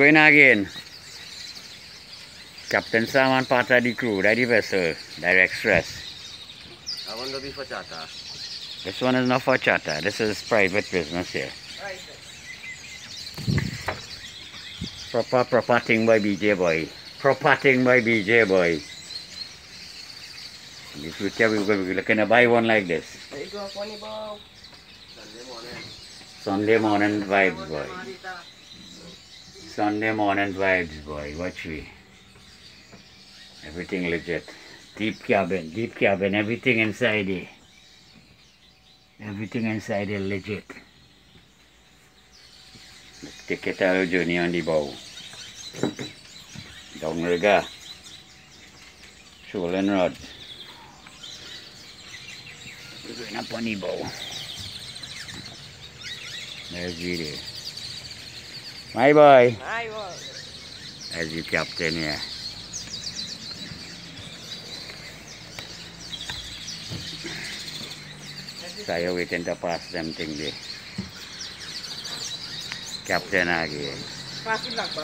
Going again. Captain Saman part of the crew, that the vessel, direct stress. I want to be for charter. This one is not for charter, this is private business here. Right. Proper, proper thing by BJ boy. Proper thing by BJ boy. In the future we're going to be looking to buy one like this. There you go, funny bow. Sunday morning. Sunday morning vibes boy. Sunday morning vibes boy, watch me. Everything legit. Deep cabin, deep cabin, everything inside here. Everything inside here legit. Take it a journey on the bow. Downrigger. Trolling rods. We're going up on the bow. There's video. My boy. Ay, wow. as you captain here. Saya waiting to pass them thing there. Captain again. Pasin lang ba?